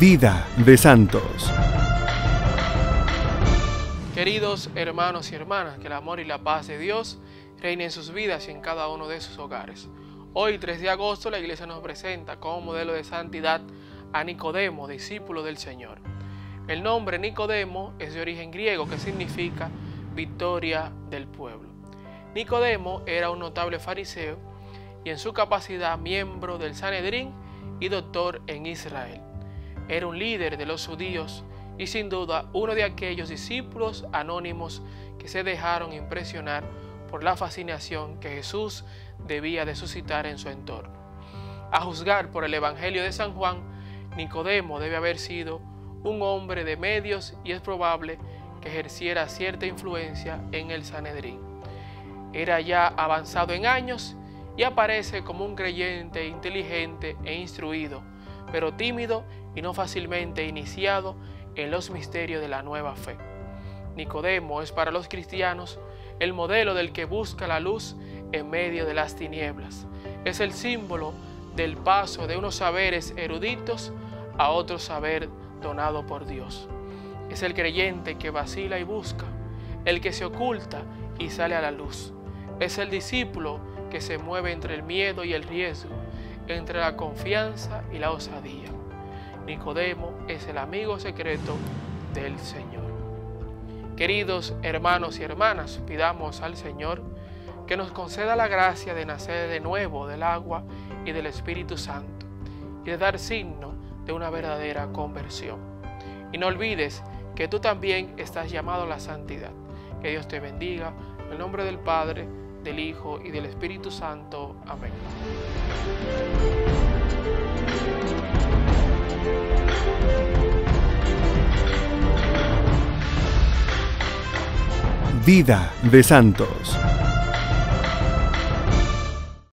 Vida de Santos. Queridos hermanos y hermanas, que el amor y la paz de Dios reinen en sus vidas y en cada uno de sus hogares. Hoy, 3 de agosto, la iglesia nos presenta como modelo de santidad a Nicodemo, discípulo del Señor. El nombre Nicodemo es de origen griego que significa victoria del pueblo. Nicodemo era un notable fariseo y en su capacidad miembro del Sanedrín y doctor en Israel. Era un líder de los judíos y sin duda uno de aquellos discípulos anónimos que se dejaron impresionar por la fascinación que Jesús debía de suscitar en su entorno. A juzgar por el Evangelio de San Juan, Nicodemo debe haber sido un hombre de medios y es probable que ejerciera cierta influencia en el Sanedrín. Era ya avanzado en años y aparece como un creyente inteligente e instruido, pero tímido y no fácilmente iniciado en los misterios de la nueva fe. Nicodemo es para los cristianos el modelo del que busca la luz en medio de las tinieblas. Es el símbolo del paso de unos saberes eruditos a otro saber donado por Dios. Es el creyente que vacila y busca, el que se oculta y sale a la luz. Es el discípulo que se mueve entre el miedo y el riesgo, entre la confianza y la osadía. Nicodemo es el amigo secreto del Señor. Queridos hermanos y hermanas, pidamos al Señor que nos conceda la gracia de nacer de nuevo del agua y del Espíritu Santo y de dar signo de una verdadera conversión. Y no olvides que tú también estás llamado a la santidad. Que Dios te bendiga. En el nombre del Padre, del Hijo y del Espíritu Santo. Amén. Vida de Santos.